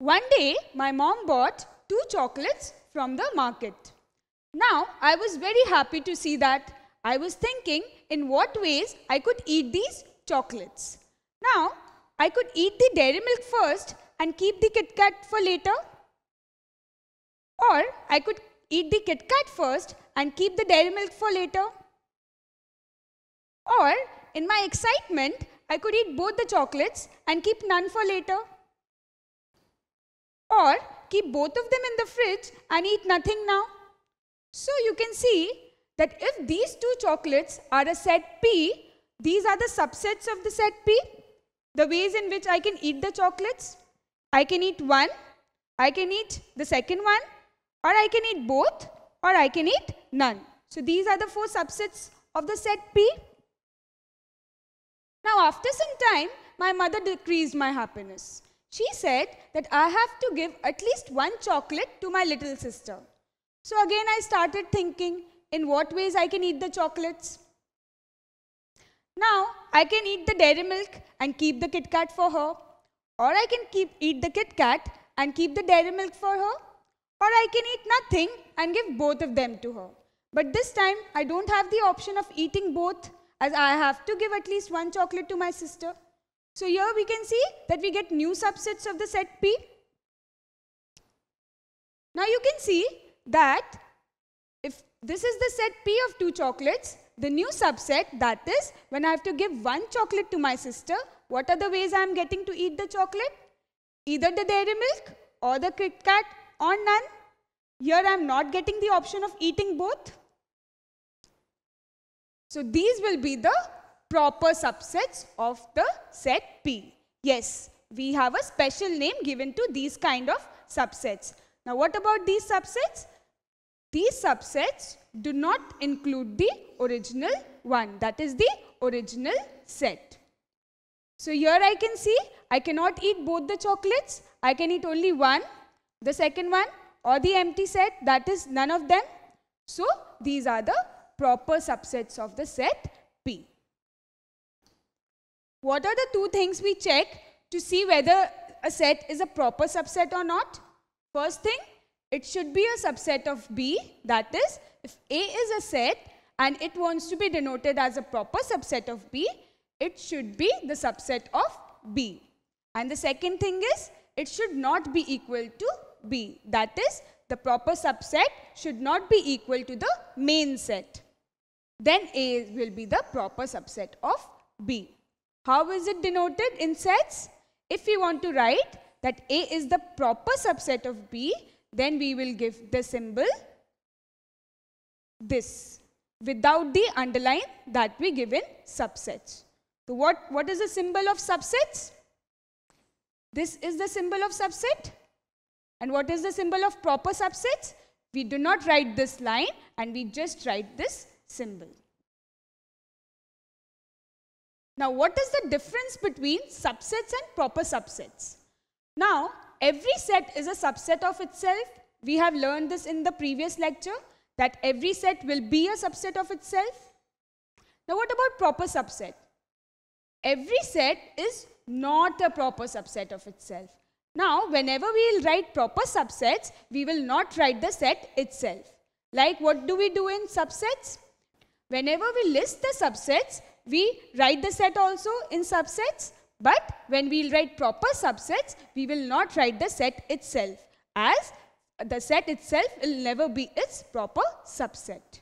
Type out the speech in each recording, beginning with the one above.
One day, my mom bought two chocolates from the market. Now, I was very happy to see that. I was thinking in what ways I could eat these chocolates. Now, I could eat the dairy milk first and keep the Kit Kat for later. Or I could eat the Kit Kat first and keep the dairy milk for later. Or, in my excitement, I could eat both the chocolates and keep none for later. Or keep both of them in the fridge and eat nothing now. So you can see that if these two chocolates are a set P, these are the subsets of the set P. The ways in which I can eat the chocolates. I can eat one, I can eat the second one, or I can eat both, or I can eat none. So these are the four subsets of the set P. Now after some time, my mother decreased my happiness. She said that I have to give at least one chocolate to my little sister. So again I started thinking in what ways I can eat the chocolates. Now I can eat the dairy milk and keep the Kit Kat for her. Or I can keep eat the Kit Kat and keep the dairy milk for her. Or I can eat nothing and give both of them to her. But this time I don't have the option of eating both as I have to give at least one chocolate to my sister. So here we can see that we get new subsets of the set P. Now you can see that if this is the set P of two chocolates, the new subset that is when I have to give one chocolate to my sister, what are the ways I am getting to eat the chocolate? Either the dairy milk or the Kit Kat or none. Here I am not getting the option of eating both. So these will be the proper subsets of the set P. Yes, we have a special name given to these kind of subsets. Now what about these subsets? These subsets do not include the original one that is the original set. So here I can see I cannot eat both the chocolates. I can eat only one, the second one or the empty set that is none of them. So these are the proper subsets of the set. What are the two things we check to see whether a set is a proper subset or not? First thing, it should be a subset of B. That is, if A is a set and it wants to be denoted as a proper subset of B, it should be the subset of B. And the second thing is, it should not be equal to B. That is, the proper subset should not be equal to the main set then A will be the proper subset of B. How is it denoted in sets? If we want to write that A is the proper subset of B, then we will give the symbol this without the underline that we give in subsets. So what, what is the symbol of subsets? This is the symbol of subset. And what is the symbol of proper subsets? We do not write this line and we just write this symbol. Now, what is the difference between subsets and proper subsets? Now, every set is a subset of itself. We have learned this in the previous lecture that every set will be a subset of itself. Now, what about proper subset? Every set is not a proper subset of itself. Now, whenever we will write proper subsets, we will not write the set itself. Like what do we do in subsets? Whenever we list the subsets, we write the set also in subsets. But when we write proper subsets, we will not write the set itself as the set itself will never be its proper subset.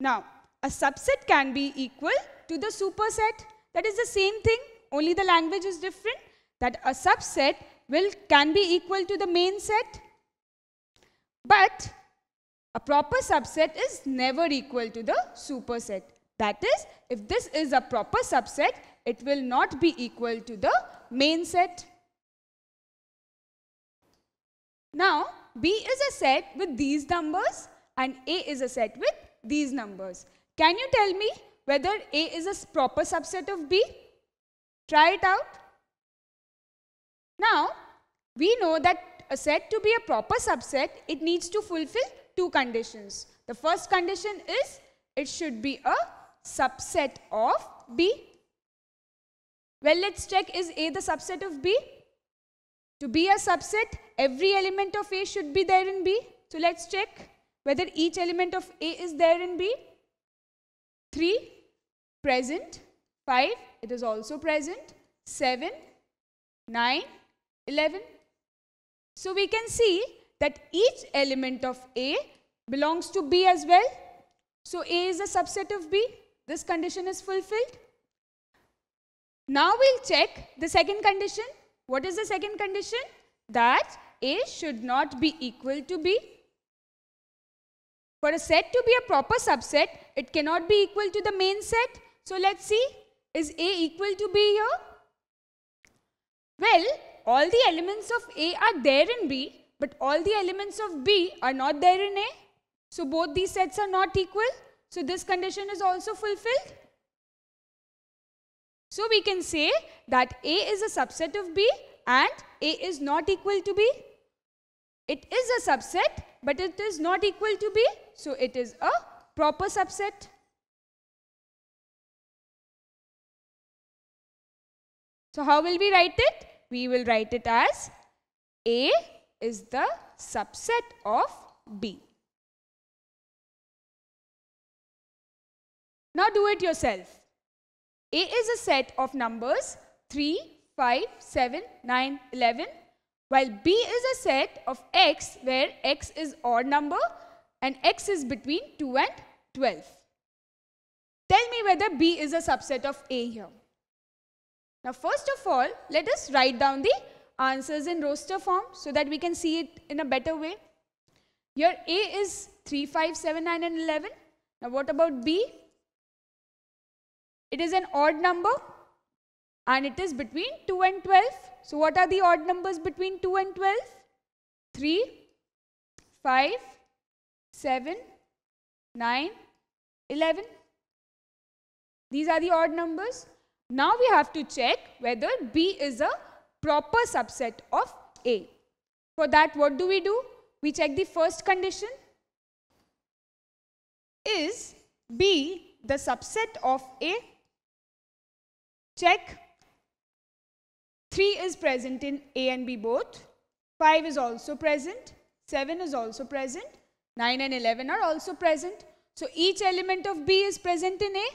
Now, a subset can be equal to the superset. That is the same thing, only the language is different. That a subset will can be equal to the main set. But a proper subset is never equal to the superset. That is, if this is a proper subset, it will not be equal to the main set. Now, B is a set with these numbers and A is a set with these numbers. Can you tell me whether A is a proper subset of B? Try it out. Now, we know that a set to be a proper subset, it needs to fulfill two conditions. The first condition is it should be a subset of B. Well, let's check is A the subset of B? To be a subset, every element of A should be there in B. So let's check whether each element of A is there in B. 3, present. 5, it is also present. 7, 9, 11. So we can see that each element of A belongs to B as well. So A is a subset of B. This condition is fulfilled. Now we'll check the second condition. What is the second condition? That A should not be equal to B. For a set to be a proper subset, it cannot be equal to the main set. So let's see, is A equal to B here? Well, all the elements of A are there in B, but all the elements of B are not there in A. So both these sets are not equal. So this condition is also fulfilled. So we can say that A is a subset of B and A is not equal to B. It is a subset but it is not equal to B. So it is a proper subset. So how will we write it? We will write it as A is the subset of B. Now do it yourself. A is a set of numbers 3, 5, 7, 9, 11 while B is a set of x where x is odd number and x is between 2 and 12. Tell me whether B is a subset of A here. Now first of all, let us write down the answers in roster form so that we can see it in a better way. Here A is 3, 5, 7, 9 and 11. Now what about B? It is an odd number and it is between 2 and 12. So what are the odd numbers between 2 and 12? 3, 5, 7, 9, 11. These are the odd numbers. Now we have to check whether B is a proper subset of A. For that what do we do? We check the first condition. Is B the subset of A? Check. 3 is present in A and B both. 5 is also present. 7 is also present. 9 and 11 are also present. So each element of B is present in A.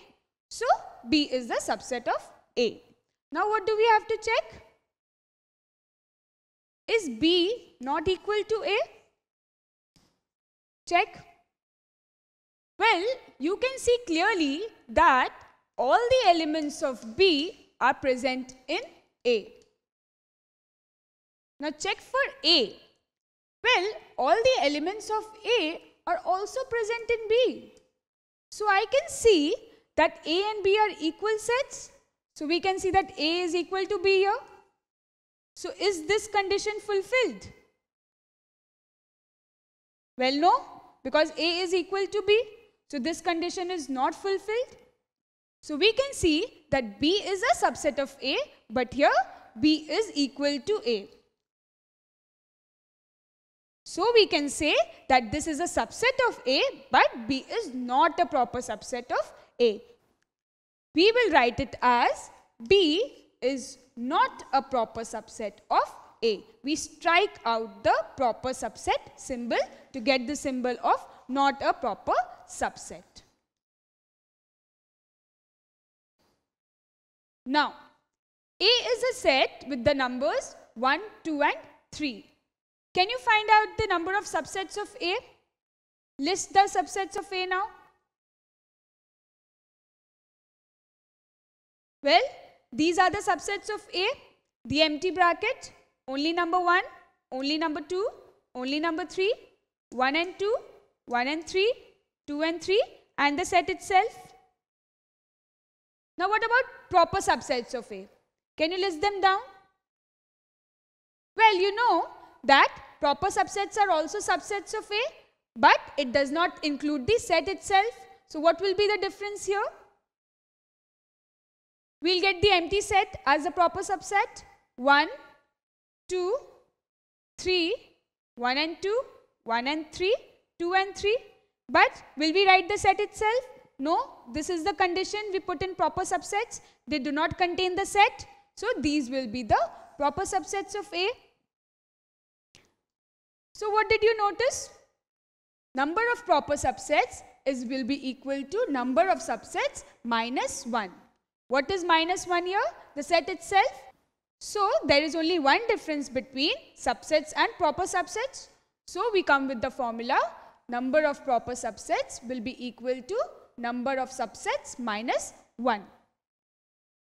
So B is the subset of A. Now what do we have to check? Is B not equal to A? Check. Well, you can see clearly that all the elements of B are present in A. Now check for A. Well, all the elements of A are also present in B. So I can see that A and B are equal sets. So we can see that A is equal to B here. So is this condition fulfilled? Well, no, because A is equal to B. So this condition is not fulfilled. So we can see that B is a subset of A, but here B is equal to A. So we can say that this is a subset of A, but B is not a proper subset of A. We will write it as B is not a proper subset of A. We strike out the proper subset symbol to get the symbol of not a proper subset. Now, A is a set with the numbers 1, 2 and 3. Can you find out the number of subsets of A? List the subsets of A now. Well, these are the subsets of A. The empty bracket, only number 1, only number 2, only number 3, 1 and 2, 1 and 3, 2 and 3 and the set itself. Now what about proper subsets of A? Can you list them down? Well, you know that proper subsets are also subsets of A, but it does not include the set itself. So what will be the difference here? We'll get the empty set as a proper subset. 1, 2, 3, 1 and 2, 1 and 3, 2 and 3. But will we write the set itself? No, this is the condition we put in proper subsets. They do not contain the set. So these will be the proper subsets of A. So what did you notice? Number of proper subsets is will be equal to number of subsets minus 1. What is minus 1 here? The set itself. So there is only one difference between subsets and proper subsets. So we come with the formula number of proper subsets will be equal to number of subsets minus 1.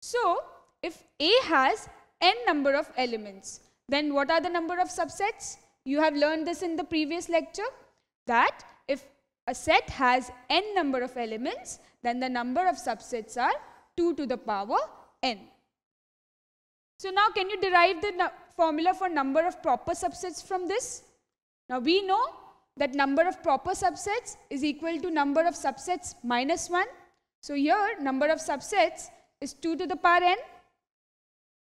So if A has n number of elements, then what are the number of subsets? You have learned this in the previous lecture that if a set has n number of elements, then the number of subsets are 2 to the power n. So now can you derive the formula for number of proper subsets from this? Now we know that number of proper subsets is equal to number of subsets minus 1. So here number of subsets is 2 to the power n.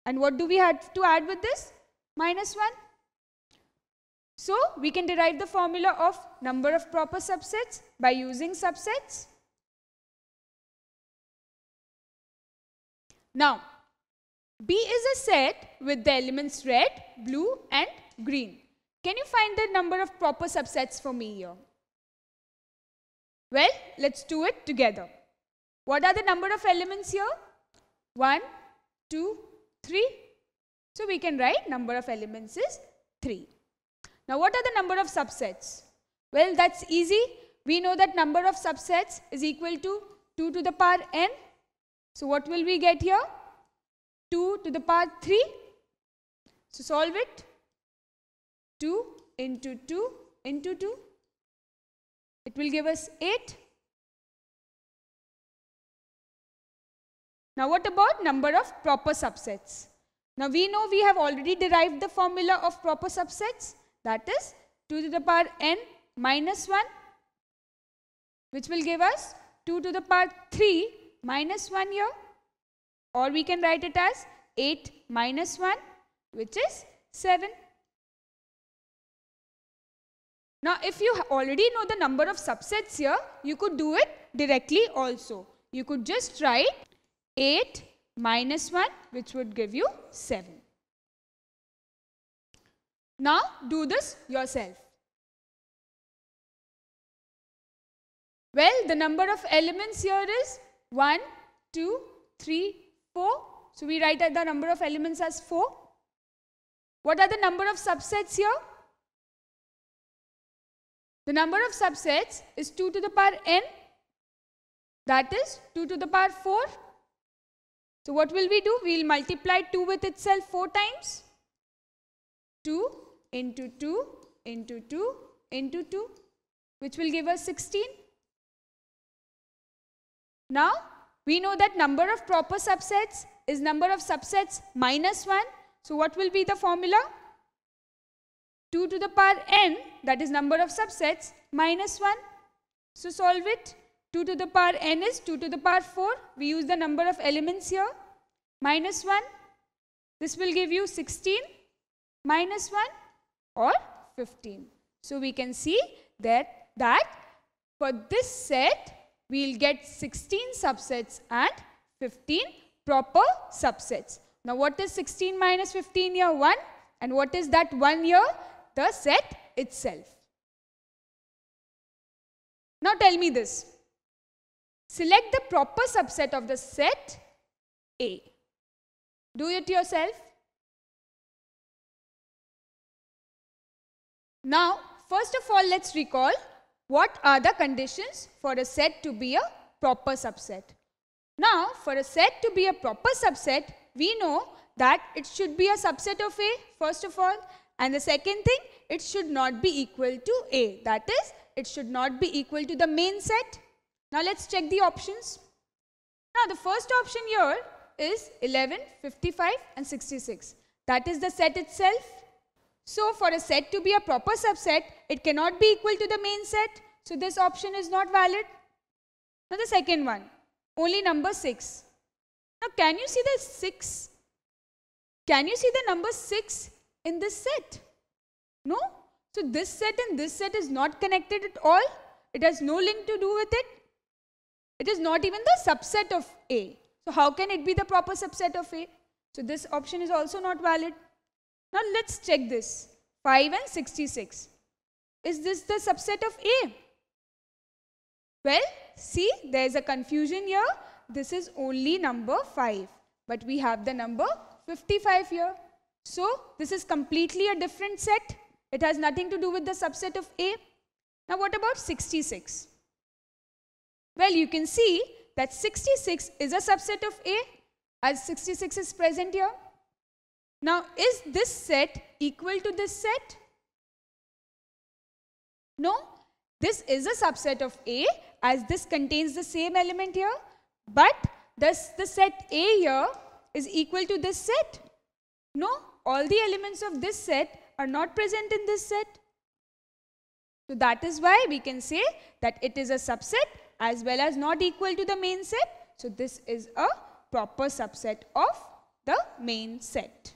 And what do we have to add with this? Minus 1. So we can derive the formula of number of proper subsets by using subsets. Now, B is a set with the elements red, blue and green. Can you find the number of proper subsets for me here? Well, let's do it together. What are the number of elements here? 1, 2, 3. So we can write number of elements is 3. Now what are the number of subsets? Well, that's easy. We know that number of subsets is equal to 2 to the power n. So what will we get here? 2 to the power 3. So solve it. 2 into 2 into 2. It will give us 8. Now what about number of proper subsets? Now we know we have already derived the formula of proper subsets. That is 2 to the power n minus 1 which will give us 2 to the power 3 minus 1 here or we can write it as 8 minus 1 which is 7. Now if you already know the number of subsets here, you could do it directly also. You could just write 8 minus 1 which would give you 7. Now do this yourself. Well, the number of elements here is 1, 2, 3, 4. So we write the number of elements as 4. What are the number of subsets here? The number of subsets is 2 to the power n. That is 2 to the power 4. So what will we do? We will multiply 2 with itself 4 times. 2 into 2 into 2 into 2 which will give us 16. Now we know that number of proper subsets is number of subsets minus 1. So what will be the formula? 2 to the power n that is number of subsets minus 1. So solve it. 2 to the power n is 2 to the power 4. We use the number of elements here. Minus 1. This will give you 16 minus 1 or 15. So we can see that, that for this set we will get 16 subsets and 15 proper subsets. Now what is 16 minus 15 here? 1. And what is that 1 here? The set itself. Now tell me this. Select the proper subset of the set A. Do it yourself. Now, first of all, let's recall what are the conditions for a set to be a proper subset. Now, for a set to be a proper subset, we know that it should be a subset of A, first of all. And the second thing, it should not be equal to A. That is, it should not be equal to the main set. Now, let's check the options. Now, the first option here is 11, 55 and 66. That is the set itself. So for a set to be a proper subset, it cannot be equal to the main set. So this option is not valid. Now the second one, only number 6. Now can you see the 6? Can you see the number 6 in this set? No? So this set and this set is not connected at all. It has no link to do with it. It is not even the subset of A. So how can it be the proper subset of A? So this option is also not valid. Now let's check this. 5 and 66. is this the subset of A? Well, see, there is a confusion here. This is only number 5, but we have the number 55 here. So, this is completely a different set. It has nothing to do with the subset of A. Now, what about 66? Well, you can see that 66 is a subset of A as 66 is present here. Now, is this set equal to this set? No, this is a subset of A as this contains the same element here. But does the set A here is equal to this set? No, all the elements of this set are not present in this set. So that is why we can say that it is a subset as well as not equal to the main set. So this is a proper subset of the main set.